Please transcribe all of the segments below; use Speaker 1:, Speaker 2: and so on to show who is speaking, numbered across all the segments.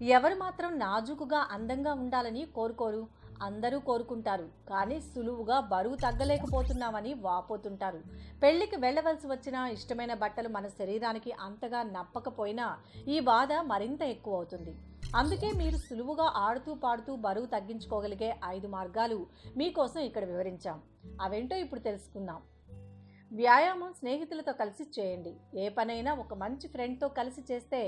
Speaker 1: ఎవరు మాత్రం నాజుకుగా అందంగా ఉండాలని కోరుకోరు. అందరూ కోరుకుంటారు. కానీ సులువుగా బరువు తగ్గలేకపోతున్నామని వాపోతుంటారు. పెళ్ళికి వెళ్ళవలసి వచ్చిన ఇష్టమైన బట్టలు మన శరీరానికి అంతగా నప్పకపోయినా ఈ బాధ మరింత ఎక్కువ అవుతుంది అందుకే మీరు సులువుగా ఆడుతూ పాడుతూ బరువు తగ్గించుకోగలిగే ఐదు మార్గాలు మీకోసం ఇక్కడ వివరించాం. అవేంటో ఇప్పుడు తెలుసుకుందాం. వ్యాయామం స్నేహితులతో కలిసి చేయండి. ఏ పనైనా ఒక మంచి ఫ్రెండ్తో కలిసి చేస్తే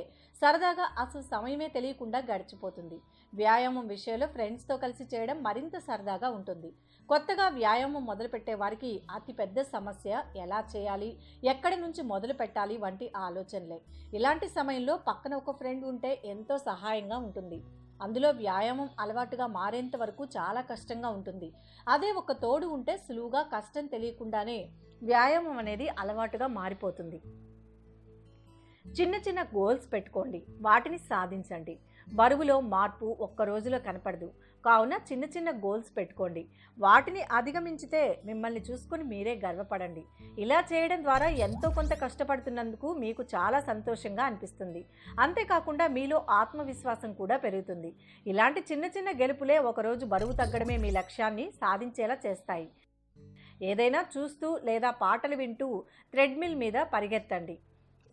Speaker 1: సరదాగా అసలు సమయమే తెలియకుండా గడిచిపోతుంది. వ్యాయామం విషయంలో ఫ్రెండ్స్తో కలిసి చేయడం మరింత సరదాగా ఉంటుంది. కొత్తగా వ్యాయామం మొదలుపెట్టే వారికి అతిపెద్ద సమస్య ఎలా చేయాలి ఎక్కడి నుంచి మొదలు పెట్టాలి వంటి ఆలోచనలే. ఇలాంటి సమయంలో పక్కన ఒక ఫ్రెండ్ ఉంటే ఎంతో సహాయంగా ఉంటుంది. అందులో వ్యాయామం అలవాటుగా మారేంత వరకు చాలా కష్టంగా ఉంటుంది. అదే ఒక తోడు ఉంటే సులువుగా కష్టం తెలియకుండానే వ్యాయామం అనేది అలవాటుగా మారిపోతుంది. చిన్న చిన్న గోల్స్ పెట్టుకోండి. వాటిని సాధించండి. బరువులో మార్పు ఒక్క రోజులో కనపడదు. కావున చిన్న చిన్న గోల్స్ పెట్టుకోండి. వాటిని అధిగమించితే మిమ్మల్ని చూసుకొని మీరే గర్వపడండి. ఇలా చేయడం ద్వారా ఎంతో కొంత కష్టపడుతున్నందుకు మీకు చాలా సంతోషంగా అనిపిస్తుంది. అంతేకాకుండా మీలో ఆత్మవిశ్వాసం కూడా పెరుగుతుంది. ఇలాంటి చిన్న చిన్న గెలుపులే ఒకరోజు బరువు తగ్గడమే మీ లక్ష్యాన్ని సాధించేలా చేస్తాయి. ఏదైనా చూస్తూ లేదా పాటలు వింటూ థ్రెడ్మిల్ మీద పరిగెత్తండి.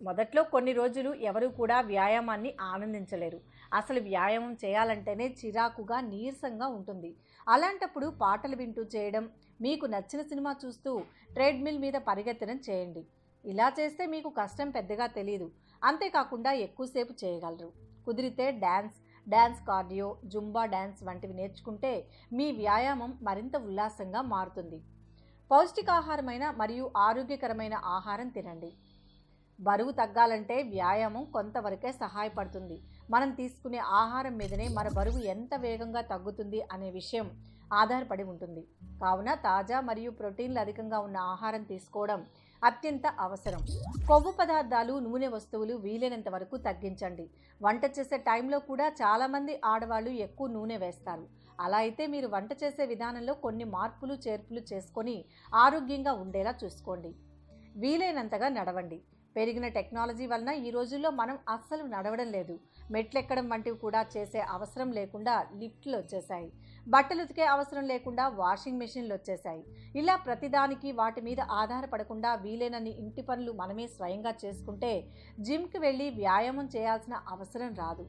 Speaker 1: మొదట్లో కొన్ని రోజులు ఎవరు కూడా వ్యాయామాన్ని ఆనందించలేరు. అసలు వ్యాయామం చేయాలంటేనే చిరాకుగా నీరసంగా ఉంటుంది. అలాంటప్పుడు పాటలు వింటూ చేయడం మీకు నచ్చిన సినిమా చూస్తూ ట్రెడ్మిల్ మీద పరిగెత్తడం చేయండి. ఇలా చేస్తే మీకు కష్టం పెద్దగా తెలియదు అంతేకాకుండా ఎక్కువసేపు చేయగలరు. కుదిరితే dance dance cardio Zumba dance వంటివి నేర్చుకుంటే మీ వ్యాయామం మరింత ఉల్లాసంగా మారుతుంది. పౌష్టికాహారమైన మరియు ఆరోగ్యకరమైన ఆహారం తినండి. బరువు తగ్గాలంటే వ్యాయామం కొంతవరకే సహాయపడుతుంది. మనం తీసుకునే ఆహారం మీదనే మన బరువు ఎంత వేగంగా తగ్గుతుంది అనే విషయం ఆధారపడి ఉంటుంది. కావున తాజా మరియు ప్రోటీన్లు అధికంగా ఉన్న ఆహారం తీసుకోవడం అత్యంత అవసరం. కొవ్వు పదార్థాలు నూనె వస్తువులు వీలైనంత వరకు తగ్గించండి. వంట చేసే టైంలో కూడా చాలామంది ఆడవాళ్ళు ఎక్కువ నూనె వేస్తారు. అలా అయితే మీరు వంట చేసే విధానంలో కొన్ని మార్పులు చేర్పులు చేసుకొని ఆరోగ్యంగా ఉండేలా చూసుకోండి. వీలైనంతగా నడవండి. పెరిగిన టెక్నాలజీ వలన ఈ రోజుల్లో మనం అస్సలు నడవడం లేదు. మెట్లెక్కడం వంటివి కూడా చేసే అవసరం లేకుండా లిఫ్ట్లు వచ్చేసాయి బట్టలు ఉతికే అవసరం లేకుండా వాషింగ్ మెషిన్లు వచ్చేసాయి ఇలా ప్రతిదానికి వాటి మీద ఆధారపడకుండా వీలైనన్ని ఇంటి పనులు మనమే స్వయంగా చేసుకుంటే జిమ్కి వెళ్ళి వ్యాయామం చేయాల్సిన అవసరం రాదు.